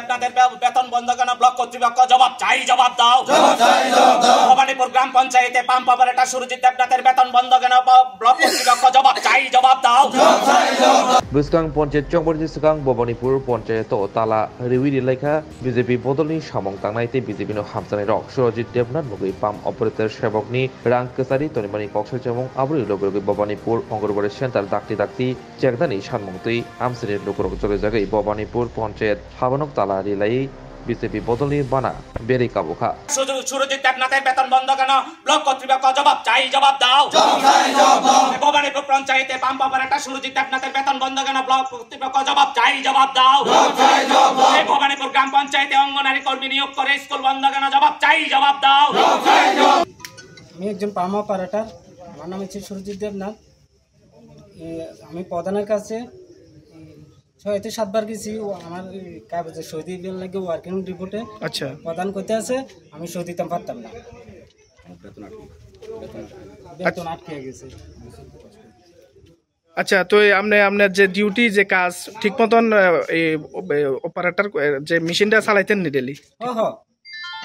আপনাদের বেতন বন্ধ কেন ব্লক কর্তৃপক্ষ জবাব চাই জবাব দাও ভবানীপুর গ্রাম পঞ্চায়েতে পাম্প অপারেটর সুরজিৎ দেবনাথের বেতন বন্ধ কেন ব্লক কর্তৃপক্ষ জবাব চাই জবাব দাও Buskang Ponchet Chongpori Sikang Bobonipur Ponchet to Tala Rewi Laika BJP Bodolni Samong Tangnai te BJP no Hamsanai Rok Surajit Devnath Mugi Pam Operator Shebokni Rang Kesari Tonimani Koksha Chamong Abri Logogi Bobonipur Ongorobore Center Dakti Dakti Chekdani Shanmong Tui Amsini Lokorok Jole Jagai Bobonipur Rilai BJP বদলি বানা বেরি কাবুখা সুরজিৎ দেবনাথের বেতন বন্ধ কেন? Block কর্তৃপক্ষ জবাব চাই জবাব দাও। ভবানীপুর পঞ্চায়েতে পাম্প অপারেটর সুরজিৎ দেবনাথের বেতন বন্ধ কেন? ব্লক কর্তৃপক্ষ জবাব চাই জবাব দাও। ভবানীপুর গ্রাম পঞ্চায়েতে অঙ্গনারী কর্মী নিয়োগ করে স্কুল বন্ধ কেন? জবাব চাই জবাব দাও। আমি একজন পাম্প অপারেটর। আমার নাম হচ্ছে সুরজিৎ দেবনাথ। আমি প্রধানের কাছে ছয়তে সাতবার গেছি। আমার কাগজে সই দিয়ে লাগে ওয়ার্কিং রিপোর্টে আচ্ছা। প্রদান করতে আছে আমি সই দিতাম পারতাম না। বেতন আটকে গেছে। আচ্ছা তো আপনি আপনার যে ডিউটি যে কাজ ঠিক মতন অপারেটর যে মেশিনটা চালাইতেন নি ডেলি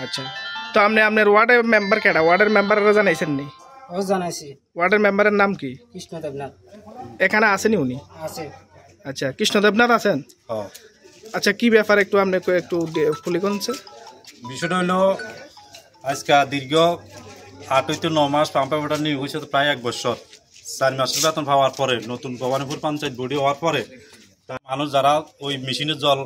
আচ্ছা। তো আপনি আপনার ওয়ার্ডের মেম্বার কেডা? ওয়ার্ডের মেম্বাররা জানাইছেন নি? ও জানাইছি। ওয়ার্ডের মেম্বারের নাম কি? কৃষ্ণ দেবনাথ। এখানে আসেনি উনি? আছে। আচ্ছা কৃষ্ণদেবনাথ আছেন? আচ্ছা কি ব্যাপার একটু আপনি একটু- খুলি কোনছে বিষয়টা হলো আজকে দীর্ঘ আট হইতে ন মাস পাম্পা বেটার নিয়োগ হয়েছে তো প্রায় এক বছর। চার মাসের বেতন পাওয়ার পরে নতুন ভবানীপুর পঞ্চায়েত বডি হওয়ার পরে মানুষ যারা ওই মেশিনের জল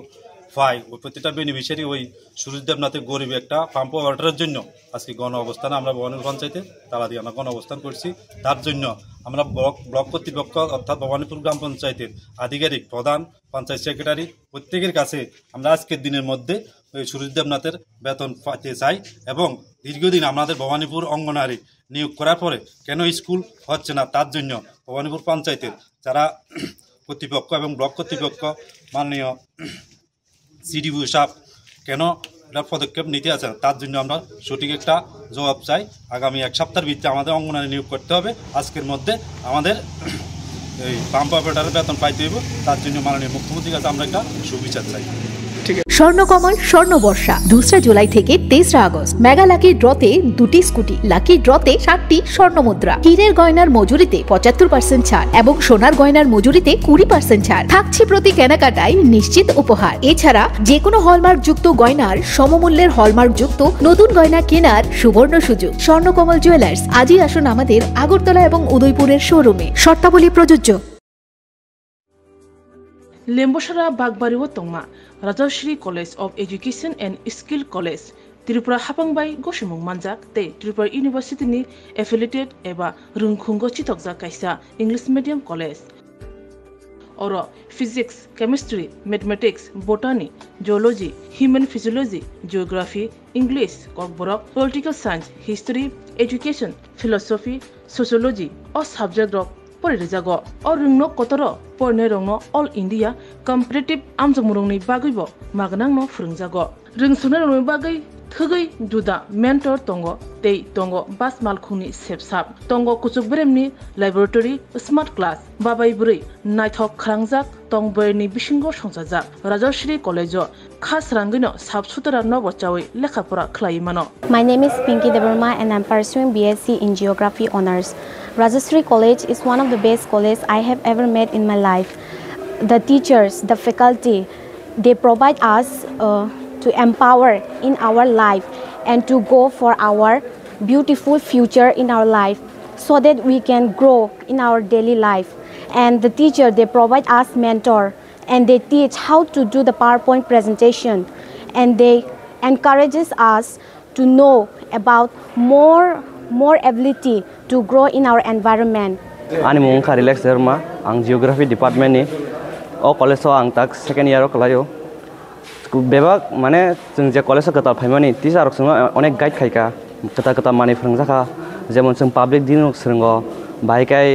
পায় ওই প্রতিটা বেনিফিশিয়ারি ওই সুরজ দেবনাথের গরিব একটা পাম্প অর্ডারের জন্য। আজকে গণ অবস্থানে আমরা ভবানীপুর পঞ্চায়েতে তারা দিয়ে আমরা গণ অবস্থান করছি। তার জন্য আমরা ব্লক ব্লক কর্তৃপক্ষ অর্থাৎ ভবানীপুর গ্রাম পঞ্চায়েতের আধিকারিক, প্রধান, পঞ্চায়েত সেক্রেটারি প্রত্যেকের কাছে আমরা আজকের দিনের মধ্যে ওই সুরজ দেবনাথের বেতন পাইতে চাই এবং দীর্ঘদিন আমাদের ভবানীপুর অঙ্গনারী নিয়োগ করার পরে কেন স্কুল হচ্ছে না? তার জন্য ভবানীপুর পঞ্চায়েতের যারা কর্তৃপক্ষ এবং ব্লক কর্তৃপক্ষ মাননীয় সিডিপি সাপ কেন এটার পদক্ষেপ নিতে আছে তার জন্য আমরা সঠিক একটা জবাব চাই। আগামী এক সপ্তাহের ভিত্তিতে আমাদের অঙ্গনারী নিয়োগ করতে হবে। আজকের মধ্যে আমাদের এই পাম্প অপারেটারের বেতন পাইতে হইব। তার জন্য মাননীয় মুখ্যমন্ত্রীর কাছে আমরা একটা সুবিচার চাই। স্বর্ণকমল স্বর্ণবর্ষা দোসরা জুলাই থেকে তেসরা আগস্ট। মেগা লাকি ড্রতে দুটি স্কুটি, লাকি ড্রতে সাতটি স্বর্ণ মুদ্রা। হীরের গয়নার মজুরিতে পঁচাত্তর পার্সেন্ট ছাড় এবং সোনার গয়নার মজুরিতে কুড়ি পার্সেন্ট ছাড়। থাকছে প্রতি কেনাকাটায় নিশ্চিত উপহার। এছাড়া যে কোনো হলমার্ক যুক্ত গয়নার সমমূল্যের হলমার্ক যুক্ত নতুন গয়না কেনার সুবর্ণ সুযোগ। স্বর্ণকমল জুয়েলার্স আজই আসুন আমাদের আগরতলা এবং উদয়পুরের শোরুমে শর্তাবলী প্রযোজ্য। লেম্বসারা ও তংমা Rajshree college of education and skill college, Tripura হাপাংবাই গসিমুং মানজাক তে ত্রিপুরা ইউনিভার্সিটি নি এফিলিটেড এবা রুংখুঙ্গ চিতকজা কাইসা English medium college. Or, physics, chemistry, mathematics, botany zoology human physiology, geography, English, Kokborok, political science, history, education, philosophy sociology O subject of pori rejago o ringno kotoro porne rongno all india competitive amjomurongni bagui bo magnangno phurungjago ringsune rongni bagui khagui duda mentor tongo tei tongo bas malkhuni sepsap tongo kuchuk bremni laboratory smart class babai buri naithok kharangjak tongboyni bisingo songjajak rajashri college khas rangino sap sutra no bachawi lekhapora khlai mano my name is pinky devarma and i'm pursuing bsc in geography honors rajashri college is one of the best colleges i have ever met in my life the teachers the faculty they provide us uh, to empower in our life and to go for our beautiful future in our life so that we can grow in our daily life. And the teacher, they provide us mentor and they teach how to do the PowerPoint presentation and they encourages us to know about more more ability to grow in our environment. आंनि मुं कारिलेक्स धर्मा आं geography डिपार्टमेन्टनि अ कलेजाव आं दा second इयाराव खालायो बेबा माने जों जे कलेजाव गोदाल फाइमानि टिचार जों अनेक गाइड खायखा गोदा गोदा मानि फोरोंजाखा जेमन जों पाब्लिक दिन सोलोङो बाहायखाय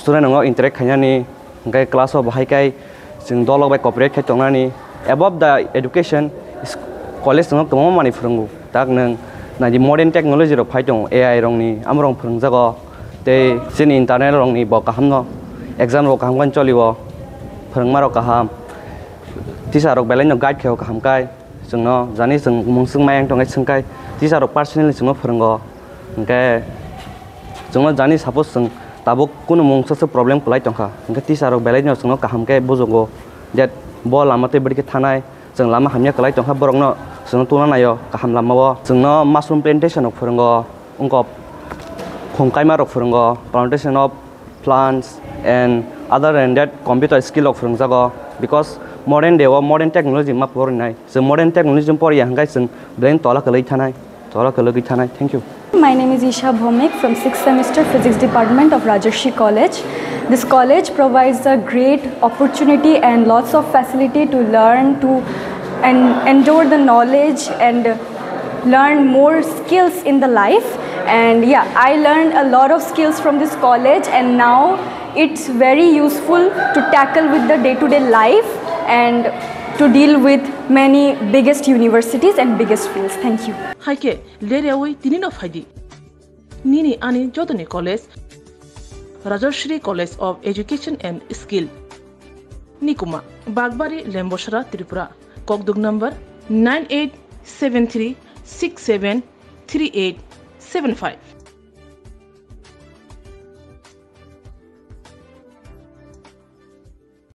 स्टुडेन्ट नङो इन्टारेक्ट खायनानि ओमफ्राय क्लासाव बाहायखाय जों दलग बाय कपारेट खाय तंनानि एबभ दा एडुकेसन कलेज दङ गोबां मानि फोरोंगौ दा नों नायदि मडार्न टेक्न'लजि फाइ दं ए आइ रंनि आमरं फोरोंजागो ते जोंनि इन्टारनेट रंनि ब गाहाम न एग्जाम रक गाहाम चलिब tisa rok belai nyok gaik keo kaham kai sung no zani sung mung sung mayang tongai sung kai tisa rok par sinil sung no furung go ngke sung no zani sapo sung tabok kuno mung sa problem kulai tong ka ngke tisa rok belai nyok sung no kaham kai bozo go jet bo lama beri ke tanai sung lama hamnya kulai tong ka borong no sung no tuna na kaham lama wo sung no masum plantation nok furung go ungkop kongkai ma rok furung plantation of plants and other than that computer skill of from because modern day or modern technology map for nai. So modern technology por ya hangai sing brain to kalai thanai thank you. My name is Isha Bhomik from 6th semester physics department of Rajarshi college. This college provides a great opportunity and lots of facility to learn to and endure the knowledge and learn more skills in the life. And yeah, I learned a lot of skills from this college and now it's very useful to tackle with the day-to-day life and to deal with many biggest universities and biggest fields. Thank you. haike leriawi tinino faidi nini ani jodoni college rajashri college of education and skill nikuma bagbari lembosara tripura kokduk number 75